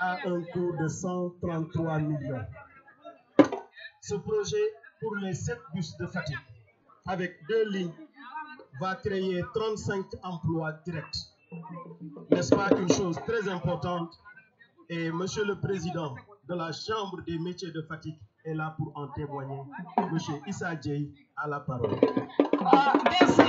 a un coût de 133 millions. Ce projet pour les sept bus de Fatick avec deux lignes va créer 35 emplois directs. N'est-ce pas une chose très importante? Et Monsieur le Président de la Chambre des métiers de Fatick est là pour en témoigner. Monsieur Issa Dieye a la parole. ah merci